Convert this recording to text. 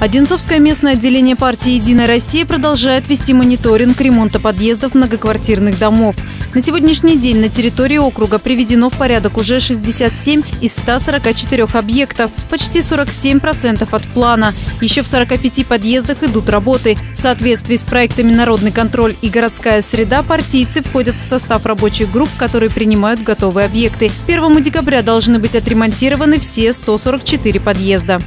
Одинцовское местное отделение партии «Единая Россия» продолжает вести мониторинг ремонта подъездов многоквартирных домов. На сегодняшний день на территории округа приведено в порядок уже 67 из 144 объектов, почти 47% от плана. Еще в 45 подъездах идут работы. В соответствии с проектами «Народный контроль» и «Городская среда» партийцы входят в состав рабочих групп, которые принимают готовые объекты. 1 декабря должны быть отремонтированы все 144 подъезда.